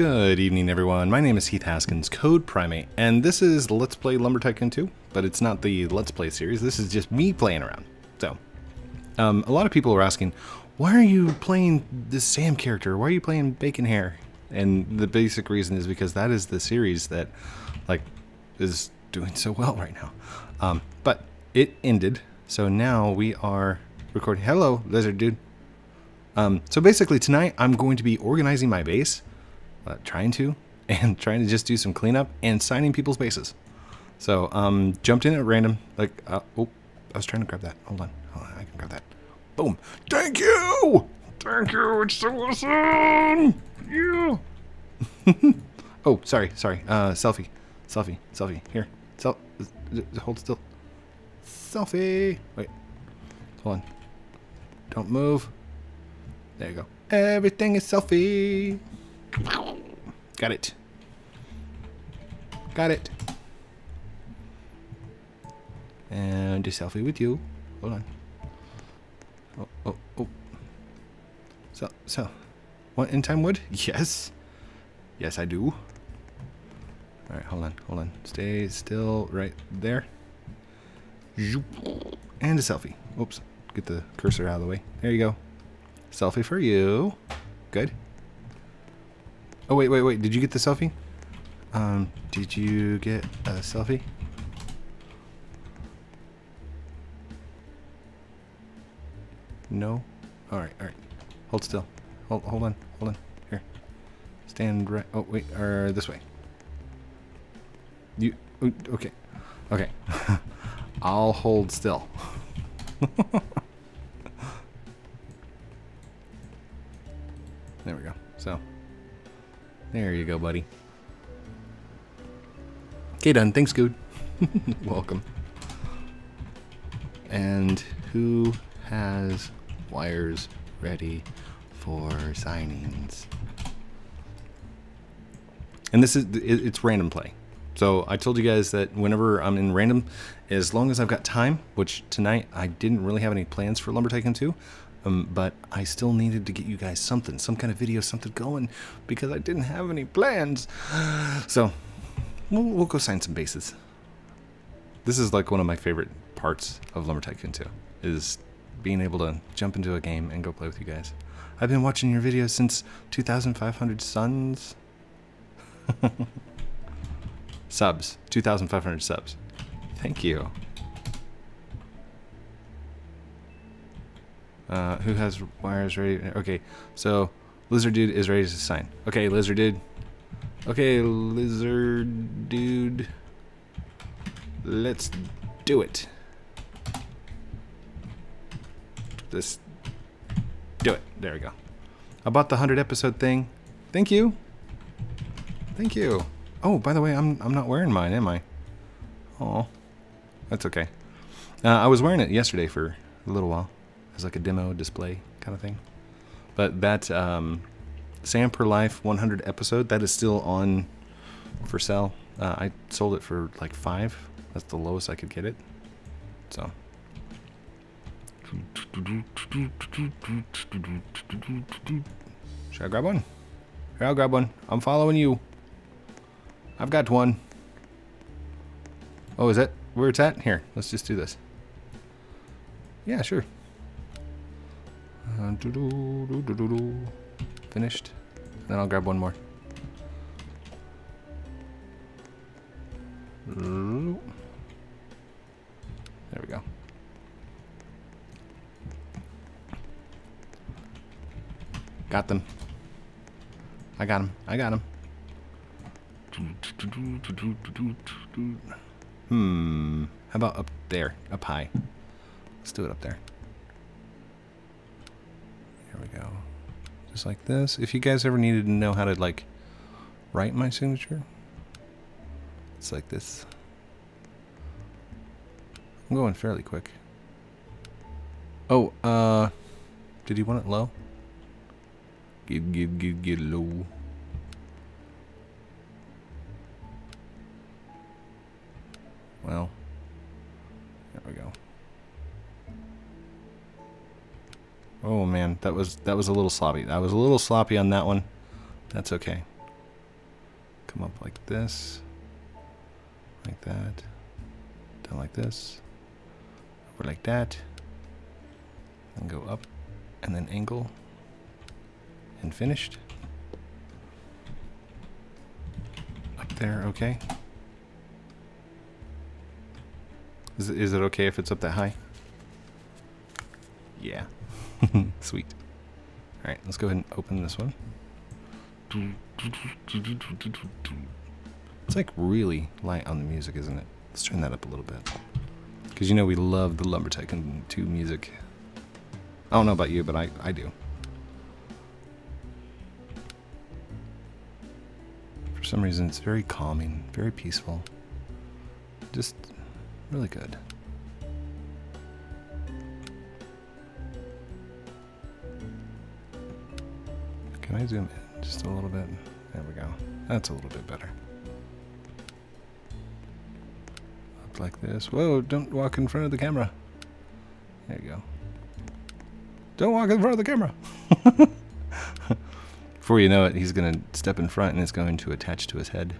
Good evening, everyone. My name is Heath Haskins, CodePrime8, and this is Let's Play Lumber Tycoon 2, but it's not the Let's Play series. This is just me playing around. So, um, a lot of people are asking, why are you playing this Sam character? Why are you playing Bacon Hair? And the basic reason is because that is the series that, like, is doing so well right now. Um, but it ended, so now we are recording. Hello, lizard dude. Um, so basically tonight I'm going to be organizing my base, uh, trying to, and trying to just do some cleanup and signing people's bases. So um, jumped in at random, like, uh, oh, I was trying to grab that. Hold on, hold on, I can grab that. Boom. Thank you! Thank you, it's so awesome! Yeah! oh, sorry, sorry, uh, selfie, selfie, selfie, here. Sel hold still. Selfie! Wait, hold on. Don't move. There you go. Everything is selfie. Got it. Got it. And a selfie with you. Hold on. Oh, oh, oh. So, so. Want end time wood? Yes. Yes, I do. Alright, hold on, hold on. Stay still right there. And a selfie. Oops. Get the cursor out of the way. There you go. Selfie for you. Good. Oh, wait, wait, wait. Did you get the selfie? Um, did you get a selfie? No? Alright, alright. Hold still. Hold, hold on, hold on. Here. Stand right. Oh, wait, or this way. You, okay. Okay. I'll hold still. There we go. So, there you go, buddy. Okay, done. Thanks, good. Welcome. And who has wires ready for signings? And this is it's random play. So I told you guys that whenever I'm in random, as long as I've got time, which tonight I didn't really have any plans for Lumber Tycoon 2, um, but I still needed to get you guys something, some kind of video, something going, because I didn't have any plans. So, we'll, we'll go sign some bases. This is like one of my favorite parts of Lumber Tycoon 2, is being able to jump into a game and go play with you guys. I've been watching your videos since 2,500 suns. subs. 2,500 subs. Thank you. Uh, who has wires ready? Okay, so Lizard Dude is ready to sign. Okay, Lizard Dude. Okay, Lizard Dude. Let's do it. This. Do it. There we go. I bought the 100 episode thing. Thank you. Thank you. Oh, by the way, I'm, I'm not wearing mine, am I? Oh, that's okay. Uh, I was wearing it yesterday for a little while as like a demo display kind of thing. But that um, Sam Per Life 100 episode, that is still on for sale. Uh, I sold it for like five. That's the lowest I could get it. So. Should I grab one? Here, I'll grab one. I'm following you. I've got one. Oh, is that where it's at? Here, let's just do this. Yeah, sure. Uh, doo -doo -doo Finished. Then I'll grab one more. There we go. Got them. I got them. I got them. Hmm. How about up there? Up high. Let's do it up there. We go. Just like this. If you guys ever needed to know how to like write my signature, it's like this. I'm going fairly quick. Oh, uh, did you want it low? Get, get, get, get low. Oh man, that was that was a little sloppy. I was a little sloppy on that one. That's okay. come up like this, like that, down like this, over like that, and go up, and then angle, and finished. Up there, okay. Is is it okay if it's up that high? Yeah. Sweet. Alright, let's go ahead and open this one. It's like really light on the music, isn't it? Let's turn that up a little bit. Because you know we love the Lumber Tycoon 2 music. I don't know about you, but I, I do. For some reason, it's very calming, very peaceful. Just really good. Can I zoom in just a little bit? There we go. That's a little bit better. Up like this. Whoa, don't walk in front of the camera. There you go. Don't walk in front of the camera. Before you know it, he's going to step in front and it's going to attach to his head.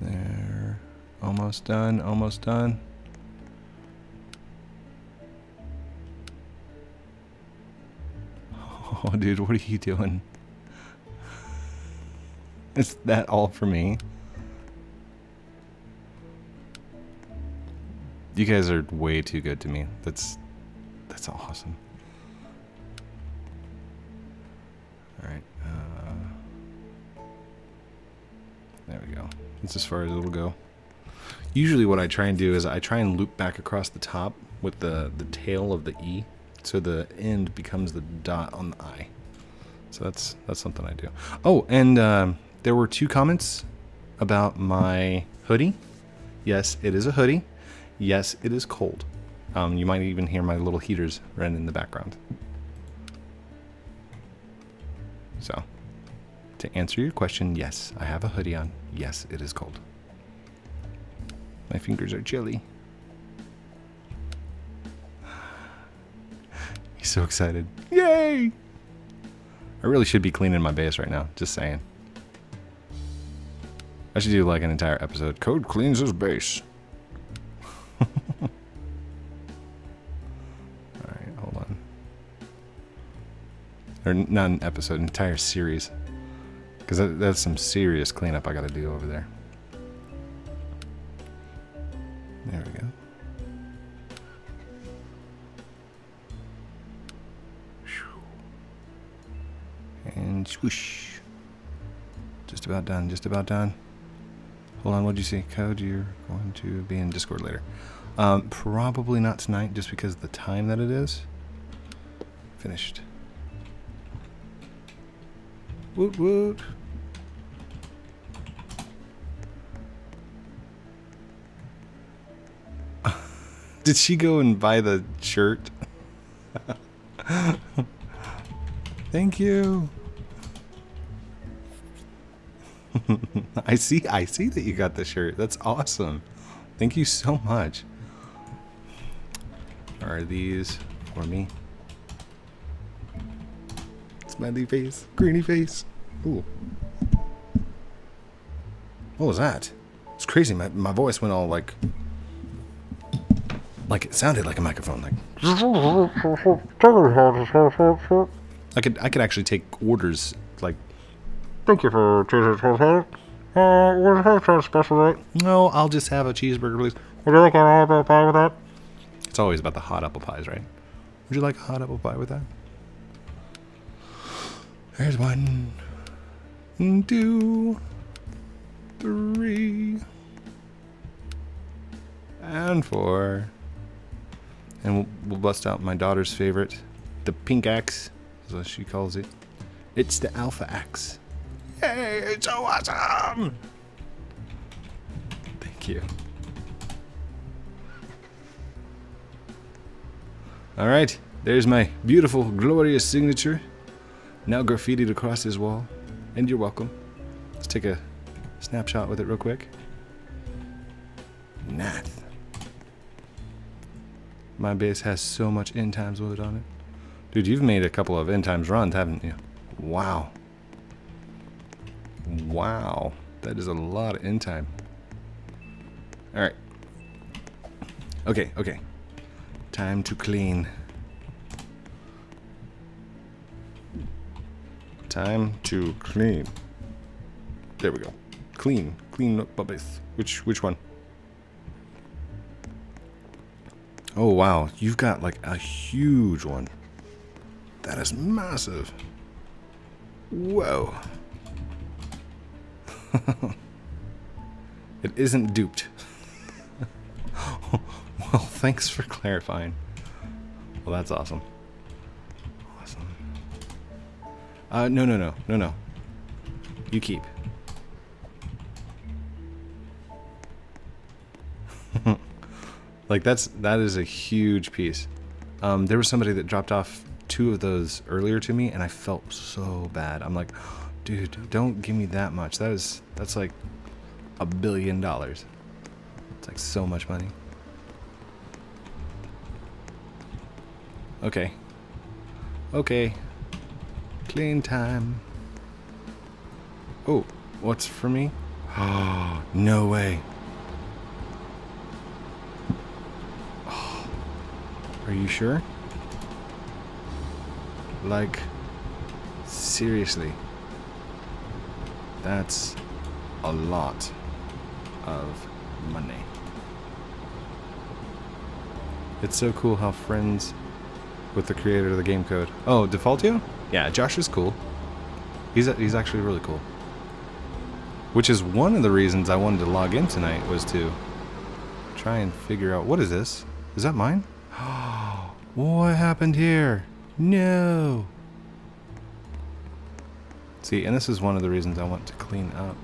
There. Almost done, almost done. Dude, what are you doing? Is that all for me? You guys are way too good to me. That's that's awesome. All right. Uh, there we go. That's as far as it'll go. Usually, what I try and do is I try and loop back across the top with the the tail of the E so the end becomes the dot on the I. So that's that's something I do. Oh, and um, there were two comments about my hoodie. Yes, it is a hoodie. Yes, it is cold. Um, you might even hear my little heaters running in the background. So, to answer your question, yes, I have a hoodie on. Yes, it is cold. My fingers are chilly. He's so excited. Yay! I really should be cleaning my base right now. Just saying. I should do like an entire episode. Code cleans his base. Alright, hold on. Or not an episode, entire series. Because that, that's some serious cleanup I gotta do over. There Swoosh. Just about done, just about done. Hold on, what did you see? Code, you're going to be in Discord later. Um, probably not tonight, just because of the time that it is. Finished. Woot woot. Did she go and buy the shirt? Thank you. I see I see that you got the shirt. That's awesome. Thank you so much. Are these for me? Smiley face, greeny face. Ooh. What was that? It's crazy. My, my voice went all like like it sounded like a microphone like I could I could actually take orders like Thank you for choosing Cheeseburger. Uh, what is that special rate? no, I'll just have a cheeseburger please. Would you like an apple pie with that? It's always about the hot apple pies, right? Would you like a hot apple pie with that? There's one, two, three, and four. And we'll, we'll bust out my daughter's favorite, the pink axe, as she calls it. It's the alpha axe. Yay, it's so awesome! Thank you. All right, there's my beautiful, glorious signature. Now graffitied across his wall. And you're welcome. Let's take a snapshot with it real quick. Nath. My base has so much end times wood on it. Dude, you've made a couple of end times runs, haven't you? Wow. Wow. That is a lot of end time. Alright. Okay, okay. Time to clean. Time to clean. There we go. Clean. Clean bubbles. Which which one? Oh wow, you've got like a huge one. That is massive. Whoa. it isn't duped. well, thanks for clarifying. Well, that's awesome. Awesome. Uh, no, no, no, no, no. You keep. like that's that is a huge piece. Um, there was somebody that dropped off two of those earlier to me, and I felt so bad. I'm like, dude, don't give me that much. That is that's like a billion dollars. It's like so much money. Okay. Okay. Clean time. Oh, what's for me? Oh, no way. Ah, are you sure? Like, seriously. That's a lot of money. It's so cool how friends with the creator of the game code. Oh, Defaultio? Yeah, Josh is cool. He's he's actually really cool. Which is one of the reasons I wanted to log in tonight was to try and figure out what is this? Is that mine? what happened here? No. See, and this is one of the reasons I want to clean up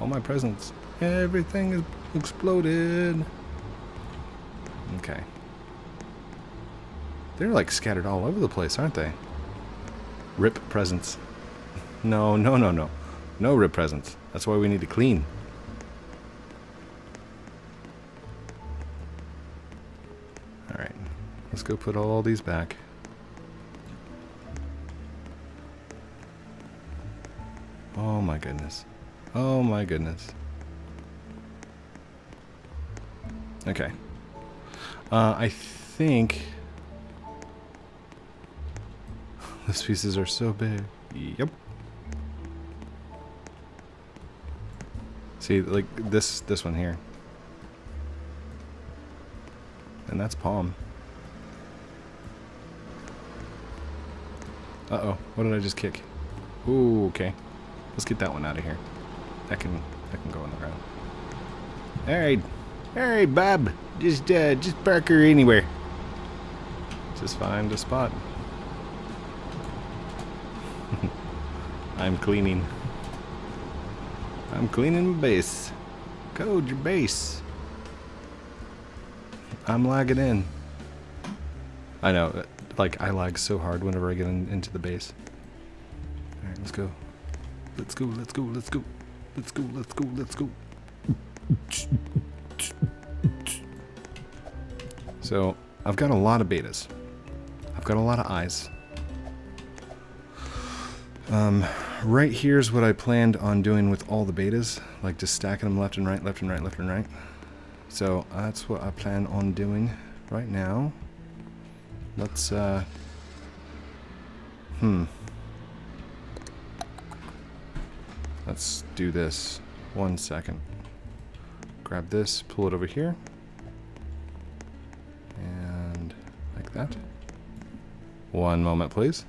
all my presents. Everything is exploded. Okay. They're like scattered all over the place, aren't they? Rip presents. No, no, no, no. No rip presents. That's why we need to clean. Alright. Let's go put all these back. Oh my goodness. Oh my goodness. Okay. Uh, I think... Those pieces are so big. Yep. See, like this this one here. And that's palm. Uh-oh. What did I just kick? Ooh, okay. Let's get that one out of here. That can that can go on the ground. Alright. Alright, Bob. Just uh just park her anywhere. Just find a spot. I'm cleaning. I'm cleaning my base. Code your base. I'm lagging in. I know, like I lag so hard whenever I get in, into the base. Alright, let's go. Let's go, let's go, let's go. Let's go, let's go, let's go. So, I've got a lot of betas. I've got a lot of eyes. Um, right here's what I planned on doing with all the betas, like just stacking them left and right, left and right, left and right. So that's what I plan on doing right now. Let's, uh, hmm. Let's do this. One second. Grab this, pull it over here. And like that. One moment, please.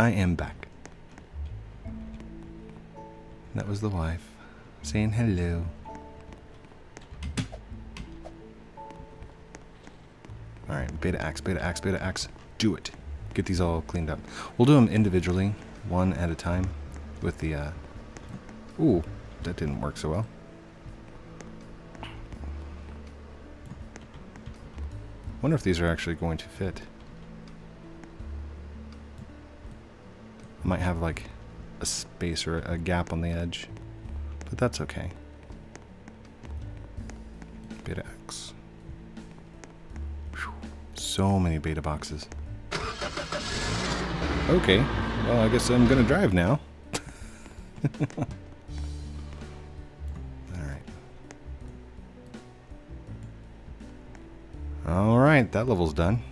I am back. That was the wife saying hello. Alright, beta axe, beta axe, beta axe. Do it. Get these all cleaned up. We'll do them individually, one at a time, with the, uh... Ooh, that didn't work so well. wonder if these are actually going to fit. Might have like a space or a gap on the edge, but that's okay. Beta Axe. So many beta boxes. Okay, well I guess I'm gonna drive now. Alright. Alright, that level's done.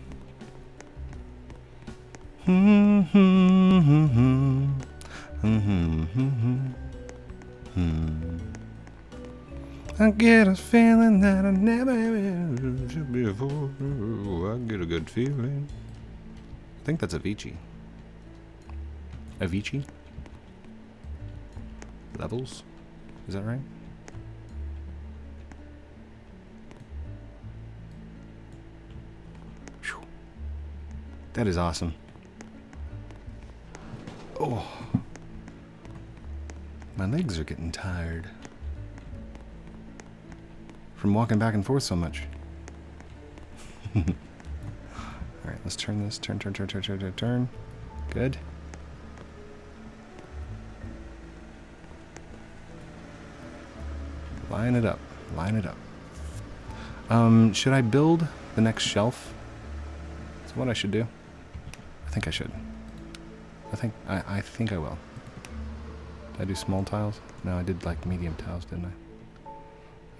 Get a feeling that I never had before. I get a good feeling. I think that's Avicii. Avicii? Levels? Is that right? Phew. That is awesome. Oh. My legs are getting tired. From walking back and forth so much. Alright, let's turn this. Turn, turn, turn, turn, turn, turn, turn. Good. Line it up. Line it up. Um, should I build the next shelf? That's what I should do. I think I should. I think I, I think I will. Did I do small tiles? No, I did like medium tiles, didn't I?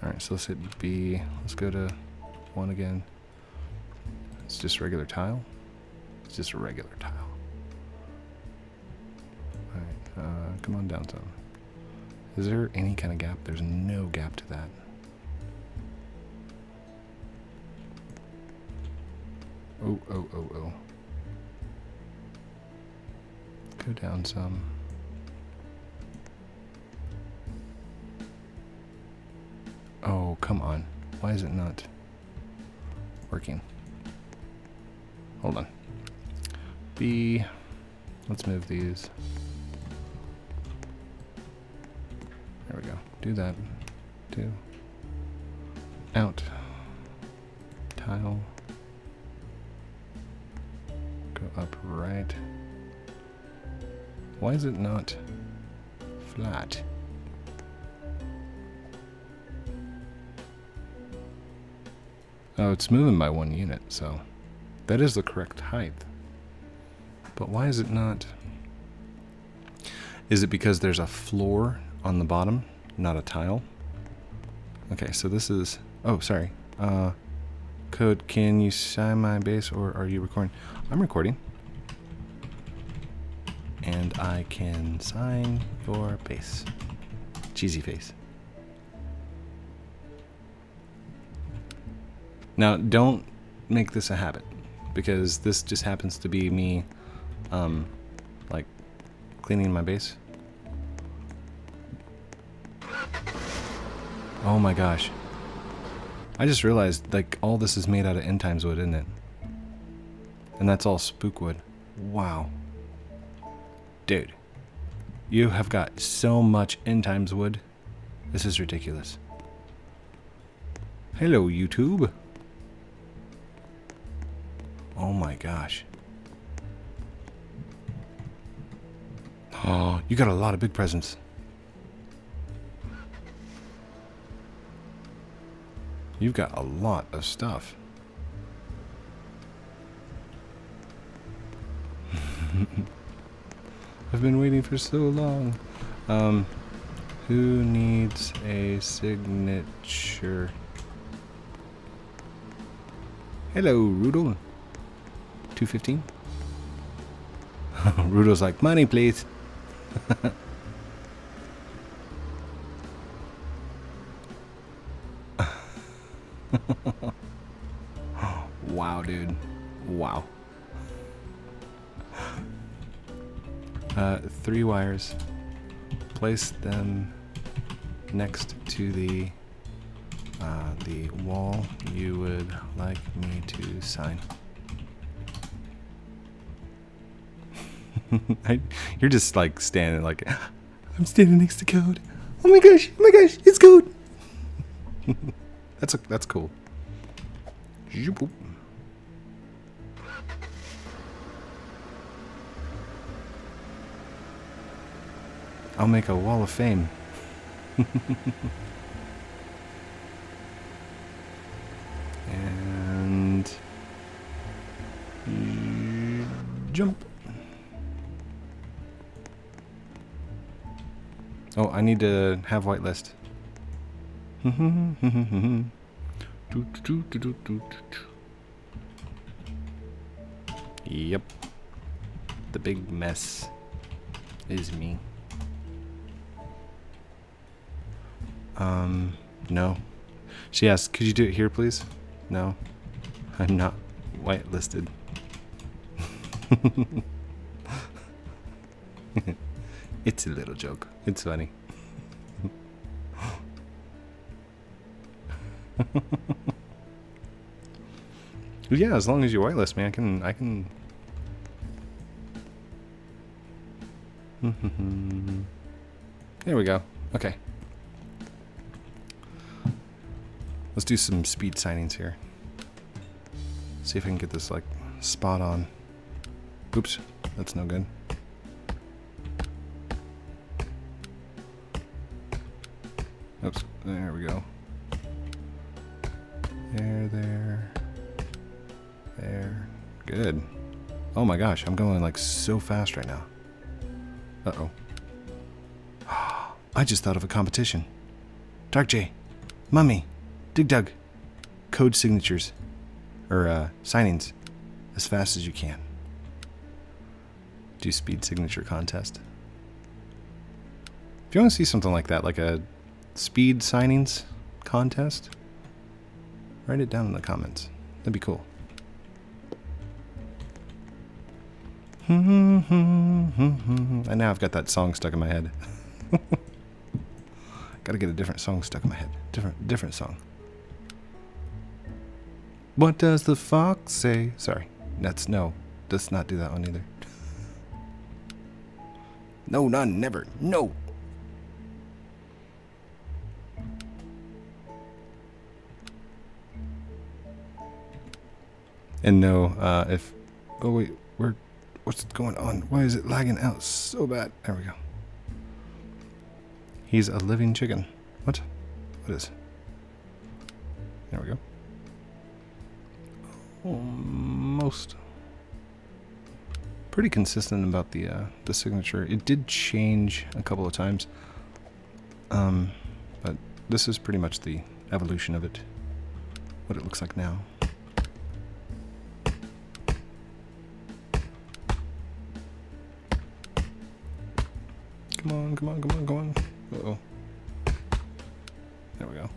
Alright, so let's hit B. Let's go to one again. It's just regular tile. It's just a regular tile. Alright, uh, come on down some. Is there any kind of gap? There's no gap to that. Oh, oh, oh, oh. Go down some. Why is it not working? Hold on. B. Let's move these. There we go. Do that. Two. Out. Tile. Go up right. Why is it not flat? Oh, it's moving by one unit, so that is the correct height. But why is it not? Is it because there's a floor on the bottom, not a tile? Okay, so this is... Oh, sorry. Uh, code, can you sign my base or are you recording? I'm recording. And I can sign your base. Cheesy face. Now, don't make this a habit, because this just happens to be me, um, like, cleaning my base. Oh my gosh. I just realized, like, all this is made out of end times wood, isn't it? And that's all spook wood. Wow. Dude. You have got so much end times wood. This is ridiculous. Hello, YouTube. Oh my gosh. Oh, you got a lot of big presents. You've got a lot of stuff. I've been waiting for so long. Um, who needs a signature? Hello, Rudel. 215? Rudo's like, money, please. wow, dude. Wow. Uh, three wires. Place them next to the uh, the wall you would like me to sign. I, you're just like standing like, I'm standing next to code. Oh my gosh, oh my gosh, it's code. that's a, that's cool. I'll make a wall of fame. and jump. I need to have whitelist. yep. The big mess is me. Um, no. She asked, could you do it here, please? No. I'm not whitelisted. it's a little joke. It's funny. Yeah, as long as you whitelist me, I can I can There we go. Okay. Let's do some speed signings here. See if I can get this like spot on. Oops, that's no good. Gosh, I'm going like so fast right now. Uh-oh. I just thought of a competition. Dark J, Mummy, Dig Dug, code signatures, or uh, signings, as fast as you can. Do speed signature contest. If you want to see something like that, like a speed signings contest, write it down in the comments. That'd be cool. and now I've got that song stuck in my head. Gotta get a different song stuck in my head. Different, different song. What does the fox say? Sorry, that's no. Let's not do that one either. No, none, never. No. And no, uh, if. Oh wait, where? What's going on? Why is it lagging out so bad? There we go. He's a living chicken. What? What is? There we go. Almost. Pretty consistent about the uh, the signature. It did change a couple of times, um, but this is pretty much the evolution of it. What it looks like now. Come on, come on, come on, come on. Uh oh. There we go.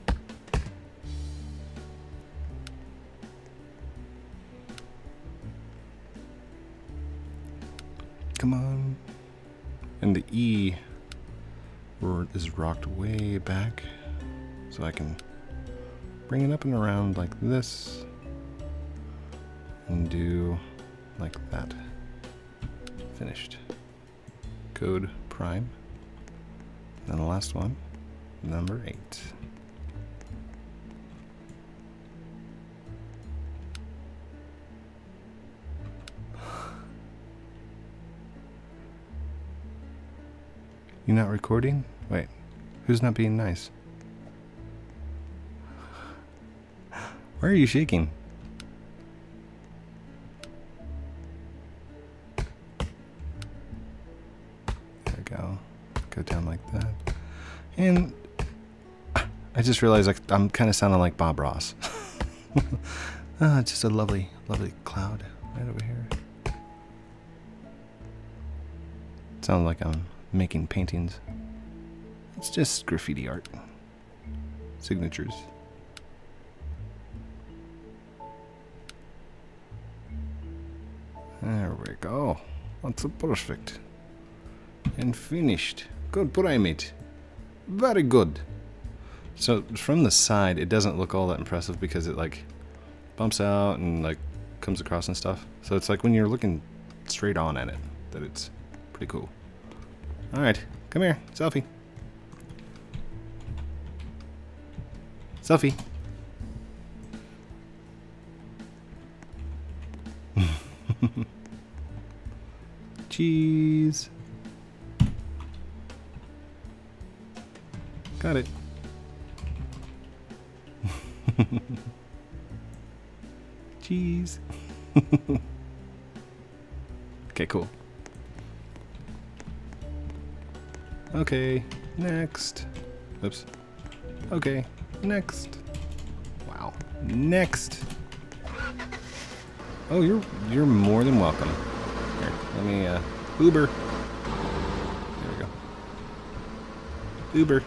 Come on. And the E word is rocked way back. So I can bring it up and around like this. And do like that. Finished. Code prime. And the last one, number eight. You not recording? Wait, who's not being nice? Why are you shaking? I just realized like, I'm kind of sounding like Bob Ross. ah, just a lovely, lovely cloud right over here. Sounds like I'm making paintings. It's just graffiti art. Signatures. There we go. That's a perfect. And finished. CodePrime8. Very good. So from the side, it doesn't look all that impressive because it like bumps out and like comes across and stuff. So it's like when you're looking straight on at it, that it's pretty cool. Alright, come here, selfie. Selfie. Cheese. Got it. Jeez. okay, cool. Okay, next. Oops. Okay, next. Wow. Next. Oh, you're you're more than welcome. Here, let me uh Uber. There we go. Uber.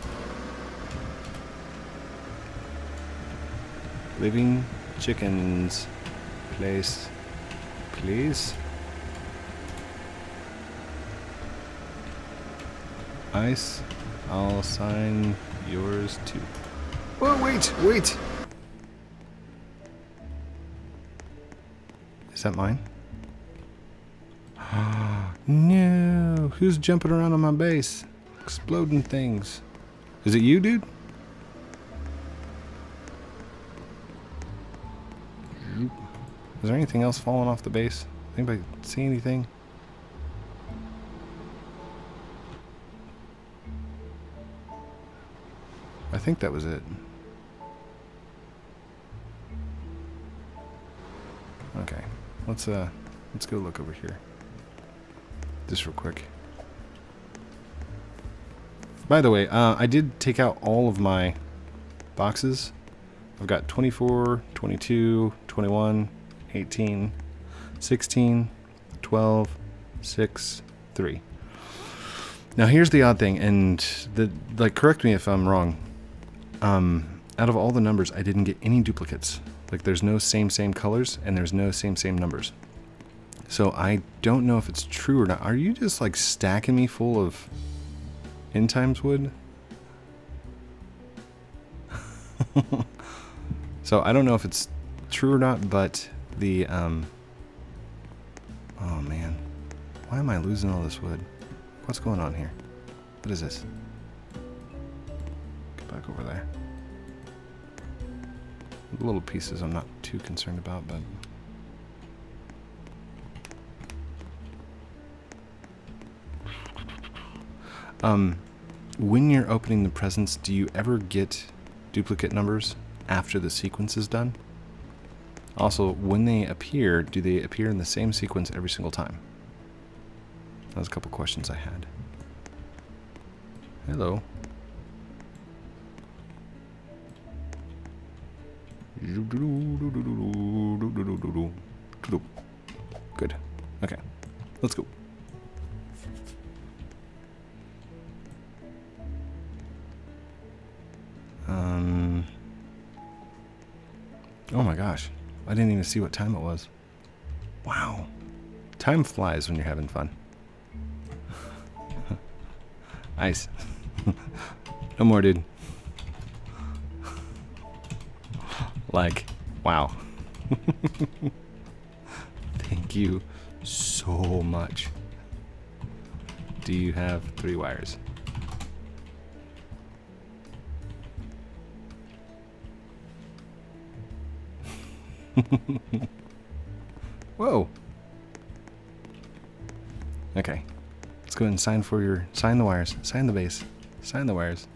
Living chickens place please. Ice, I'll sign yours too. Oh, wait, wait! Is that mine? no! Who's jumping around on my base? Exploding things. Is it you, dude? Is there anything else falling off the base? Anybody see anything? I think that was it. Okay, let's uh, let's go look over here. Just real quick. By the way, uh, I did take out all of my boxes. I've got 24, 22, 21, 18, 16, 12, 6, 3. Now here's the odd thing, and the like correct me if I'm wrong. Um, out of all the numbers, I didn't get any duplicates. Like there's no same same colors and there's no same same numbers. So I don't know if it's true or not. Are you just like stacking me full of end times wood? so I don't know if it's true or not, but the um Oh man. Why am I losing all this wood? What's going on here? What is this? Get back over there. The little pieces I'm not too concerned about, but um when you're opening the presents, do you ever get duplicate numbers after the sequence is done? Also, when they appear, do they appear in the same sequence every single time? That was a couple questions I had. Hello. Good. Okay. Let's go. Um. Oh my gosh. I didn't even see what time it was. Wow. Time flies when you're having fun. Ice. no more, dude. like, wow. Thank you so much. Do you have three wires? Whoa. Okay. Let's go ahead and sign for your sign the wires. Sign the base. Sign the wires.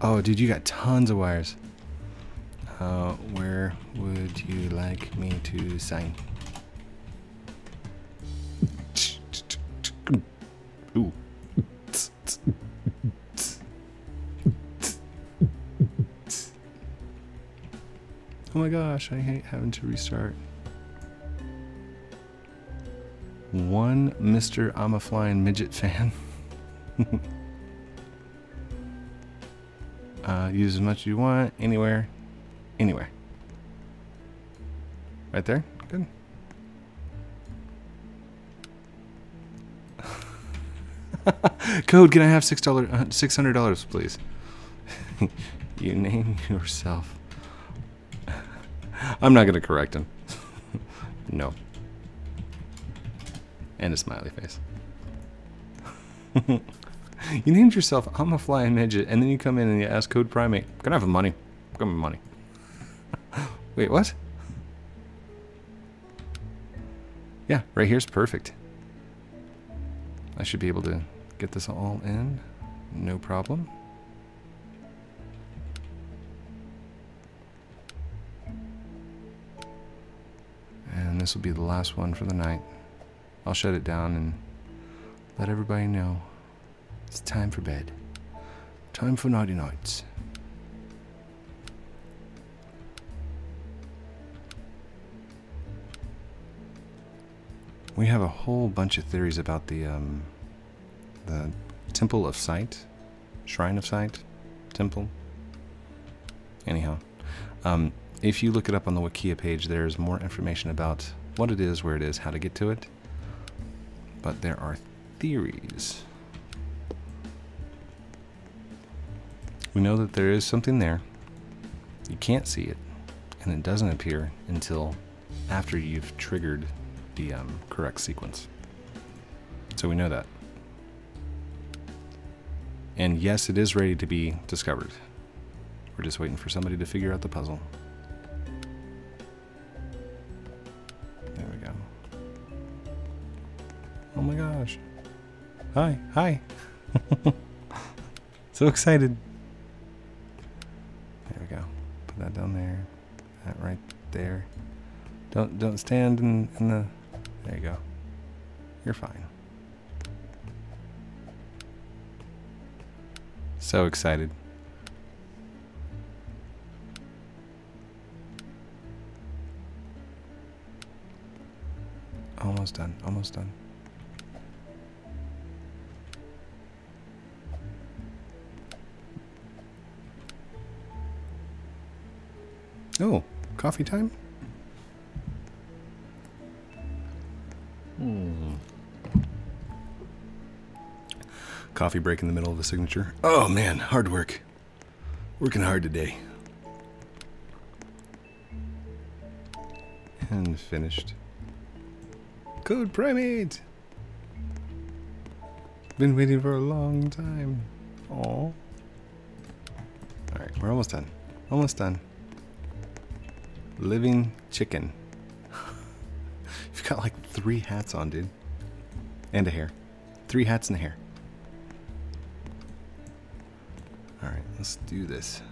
Oh, dude, you got tons of wires. Uh, where would you like me to sign? Oh my gosh, I hate having to restart. One Mr. I'm a Flying Midget fan. uh, use as much as you want, anywhere, anywhere. Right there? Good. Code, can I have six dollar, uh, six hundred dollars, please? you name yourself. I'm not gonna correct him. no. And a smiley face. you named yourself I'm a flying midget, and then you come in and you ask CodePrime8, "Can I have money? Come on, money." Wait, what? Yeah, right here's perfect. I should be able to get this all in, no problem. This will be the last one for the night. I'll shut it down and let everybody know it's time for bed. Time for nighty nights. We have a whole bunch of theories about the um, the Temple of Sight, Shrine of Sight, Temple. Anyhow, um, if you look it up on the Wikia page, there's more information about what it is, where it is, how to get to it. But there are theories. We know that there is something there. You can't see it, and it doesn't appear until after you've triggered the um, correct sequence. So we know that. And yes, it is ready to be discovered. We're just waiting for somebody to figure out the puzzle. Hi, hi. so excited. There we go. Put that down there. That right there. Don't don't stand in, in the there you go. You're fine. So excited. Almost done. Almost done. Oh, coffee time? Hmm. Coffee break in the middle of a signature. Oh man, hard work. Working hard today. And finished. CodePrime8! Been waiting for a long time. Aw. Alright, we're almost done. Almost done. Living chicken. You've got like three hats on, dude. And a hair. Three hats and a hair. Alright, let's do this.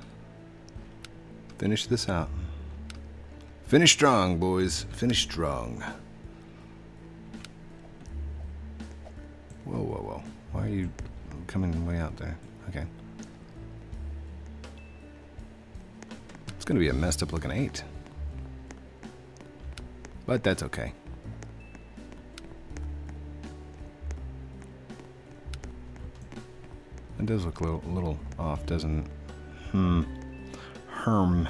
Finish this out. Finish strong, boys. Finish strong. Whoa, whoa, whoa. Why are you coming way out there? Okay. It's going to be a messed up looking eight. But that's okay. It does look a little, a little off, doesn't it? Hmm. Herm.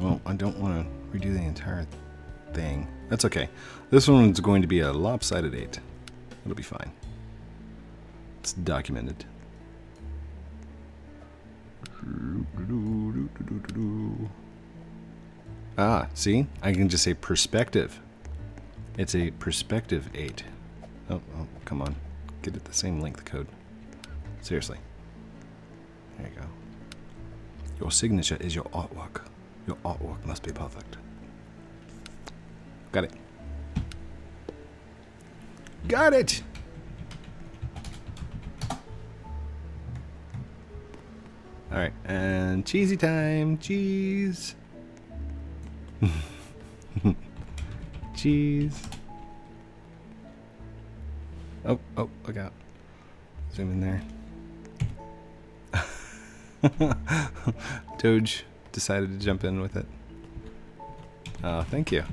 Well, I don't want to redo the entire thing. That's okay. This one's going to be a lopsided 8. It'll be fine. It's documented. Ah, see? I can just say perspective. It's a perspective 8. Oh, oh, come on. Get it the same length code. Seriously. There you go. Your signature is your artwork. Your artwork must be perfect. Got it. Got it! Alright, and cheesy time. Cheese. Cheese. Oh, oh, look out. Zoom in there. Doge decided to jump in with it. Uh, thank you.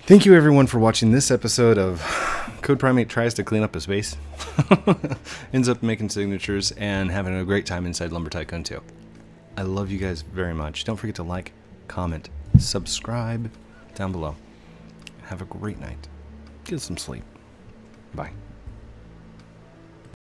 Thank you everyone for watching this episode of CodePrime8 tries to clean up his base. Ends up making signatures and having a great time inside Lumber Tycoon 2. I love you guys very much. Don't forget to like, comment, subscribe down below. Have a great night. Get some sleep. Bye.